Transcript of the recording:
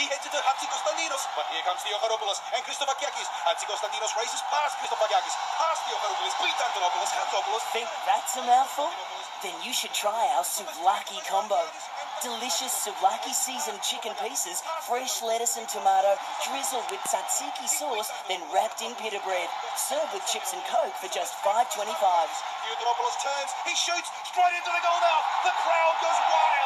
He heads into Hatzigostandinos, but here comes Theocharopoulos and Christofagiakis. Hatzigostandinos races past Christofagiakis, past Theocharopoulos, beat Antonopoulos, Hatzopoulos. Think that's a mouthful? Then you should try our souvlaki combo. Delicious souvlaki seasoned chicken pieces, fresh lettuce and tomato, drizzled with tzatziki sauce, then wrapped in pita bread. Served with chips and coke for just $5.25. Theodoropoulos turns, he shoots straight into the goal now. The crowd goes wild.